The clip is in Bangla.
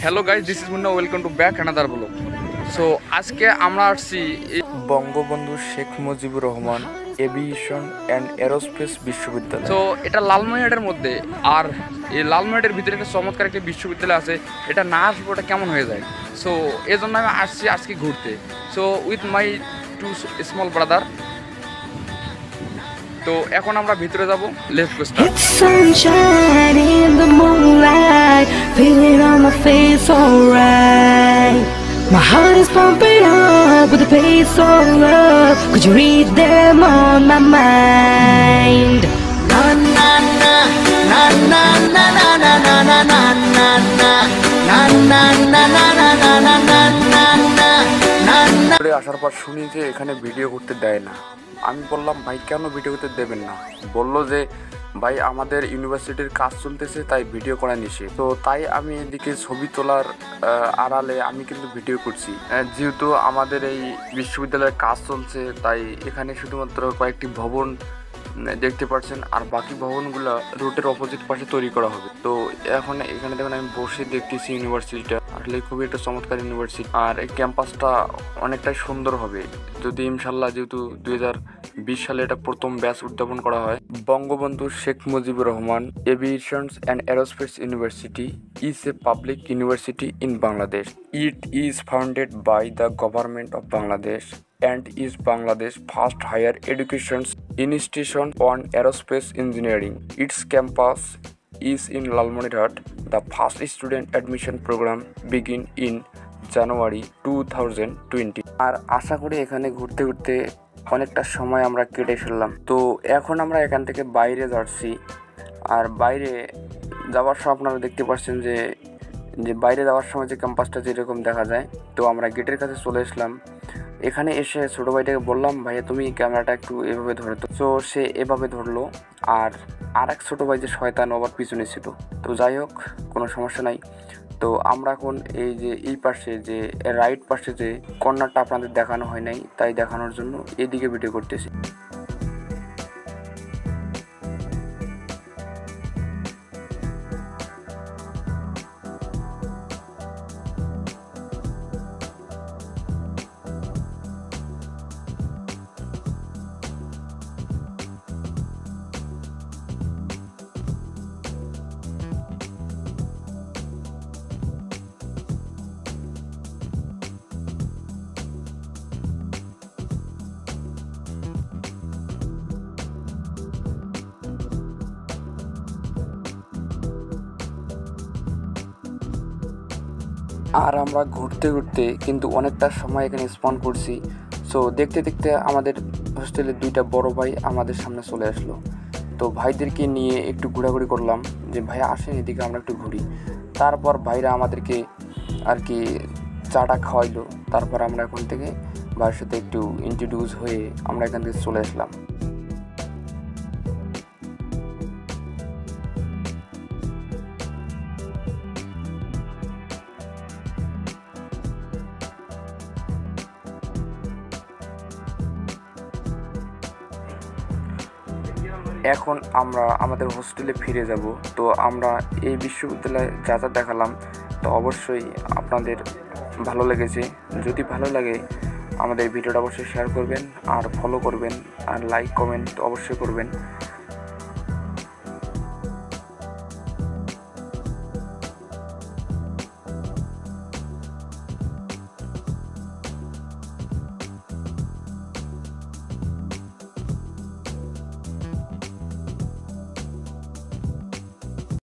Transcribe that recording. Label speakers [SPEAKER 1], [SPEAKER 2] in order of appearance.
[SPEAKER 1] Hello guys this is Munna welcome to back another blog so আজকে আমরা আসছি
[SPEAKER 2] Bangabandhu Sheikh Mujibur Rahman aviation and aerospace বিশ্ববিদ্যালয়।
[SPEAKER 1] তো এটা লালমনিরহাটের মধ্যে। আর এই লালমনিরহাটের ভিতরে একটা চমৎকার একটা বিশ্ববিদ্যালয় আছে। এটা না আসব ওটা কেমন হয়ে যায়? সো এই জন্য আমি আসছি আজকে ঘুরতে। So with my two small brother তো এখন আমরা ভিতরে যাব let's go start
[SPEAKER 3] sunshine in the moonlight, feeling on my face alright. My heart is pumping up with the pace of love. Could you read them on my mind?
[SPEAKER 2] আসার পর শুনি যে এখানে ভিডিও করতে দেয় না। আমি বললাম, ভাই, কেন ভিডিও করতে দেবেন না? বলল যে, ভাই, আমাদের ইউনিভার্সিটির কাজ চলতেছে, তাই ভিডিও করা নিষেধ। তো তাই আমি এদিকে ছবি তোলার আড়ালে আমি কিন্তু ভিডিও করছি। যেহেতু আমাদের এই বিশ্ববিদ্যালয়ের কাজ চলছে, তাই এখানে শুধুমাত্র কয়েকটি ভবন দেখতে পাচ্ছেন আর বাকি ভবনগুলো রোডের অপোজিট পাশে তৈরি করা হবে। তো এখন এখানে দেখুন, আমি বসে দেখতেছি ইউনিভার্সিটিটা আসলে খুবই একটা চমৎকার ইউনিভার্সিটি আর এই ক্যাম্পাসটা অনেকটাই সুন্দর হবে। যদি ইনশাল্লাহ যেহেতু দুই হাজার বিশ সালে এটা প্রথম ব্যাচ উদ্যাপন করা হয়, Bangabandhu Sheikh Mujibur Rahman aviations and aerospace university is a public university in Bangladesh it is founded by the government of Bangladesh and is Bangladesh first higher education institution on aerospace engineering. Its campus is in Lalmonirhat. The first student admission program begin in January two আর আশা করি এখানে ঘুরতে ঘুরতে অনেকটা সময় আমরা কেটে ফেললাম তো এখন আমরা এখান থেকে বাইরে যাচ্ছি আর বাইরে যাওয়ার সময় আপনারা দেখতে পাচ্ছেন যে যে বাইরে যাওয়ার সময় যে ক্যাম্পাসটা যেরকম দেখা যায় তো আমরা গেটের কাছে চলে আসলাম এখানে এসে ছোটো ভাইটাকে বললাম, ভাইয়া, তুমি ক্যামেরাটা একটু এভাবে ধরে তো। তো সে এভাবে ধরলো, আর আর এক ছোটো ভাই যে শয়তান আবার পিছনে ছিল। তো যাই হোক, কোনো সমস্যা নাই। তো আমরা এখন এই যে, এই পাশে যে রাইট পাশে যে কর্নারটা আপনাদের দেখানো হয় নাই, তাই দেখানোর জন্য এদিকে ভিডিও করতেছি। আর আমরা ঘুরতে ঘুরতে কিন্তু অনেকটা সময় এখানে স্পন করছি। সো দেখতে দেখতে আমাদের হোস্টেলের দুইটা বড় ভাই আমাদের সামনে চলে আসলো। তো ভাইদেরকে নিয়ে একটু ঘোরাঘুরি করলাম যে, ভাই, আসেন এদিকে আমরা একটু ঘুরি। তারপর ভাইরা আমাদেরকে আর কি চাটা খাওয়াইলো। তারপর আমরা এখন থেকে ভাইয়ের সাথে একটু ইন্ট্রোডিউস হয়ে আমরা এখান থেকে চলে আসলাম। এখন আমরা আমাদের হোস্টেলে ফিরে যাব। তো আমরা এই বিশ্ববিদ্যালয়ে যা যা দেখালাম, তো অবশ্যই আপনাদের ভালো লেগেছে। যদি ভালো লাগে, আমাদের ভিডিওটা অবশ্যই শেয়ার করবেন আর ফলো করবেন আর লাইক কমেন্ট অবশ্যই করবেন।